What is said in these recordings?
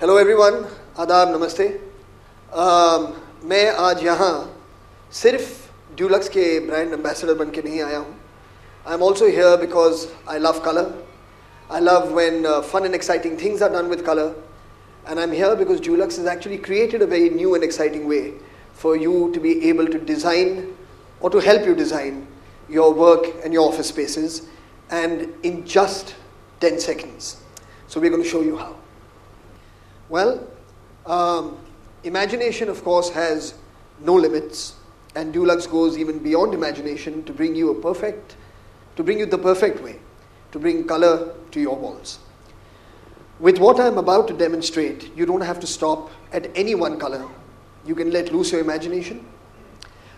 Hello everyone आदाब नमस्ते um, मैं आज यहाँ सिर्फ ड्यूलक्स के ब्रांड एम्बेसडर बन के नहीं आया हूँ I am also here because I love colour I love when fun and exciting things are done with colour and I'm here because Dulux has actually created a very new and exciting way for you to be able to design or to help you design your work and your office spaces and in just 10 seconds. So we're going to show you how. Well, um, imagination, of course, has no limits, and Dulux goes even beyond imagination to bring you a perfect, to bring you the perfect way, to bring color to your walls. With what I'm about to demonstrate, you don't have to stop at any one color. You can let loose your imagination.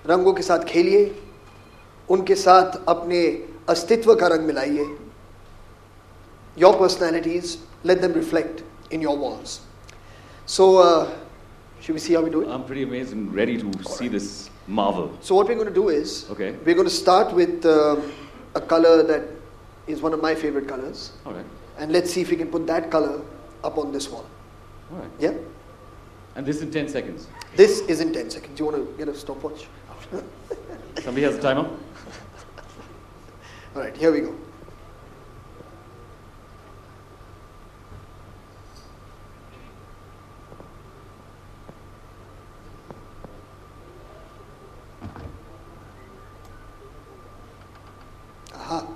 रंगों के साथ खेलिए उनके साथ अपने अस्तित्व का रंग मिलाइए Your personalities, let them reflect in your walls. so, uh, should we see how we do it? I'm pretty amazed and ready to see this marvel. So, what we're going to do is Okay. we're going to start with uh, a color that is one of my favorite colors. All right. And let's see if we can put that color up on this wall. All right. Yeah? And this in 10 seconds. This is in 10 seconds. Do You want to get a stopwatch? Somebody has a timer? All right, here we go. Aha,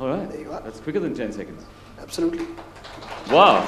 All right. There you are. That's quicker than 10 seconds. absolutely. Wow.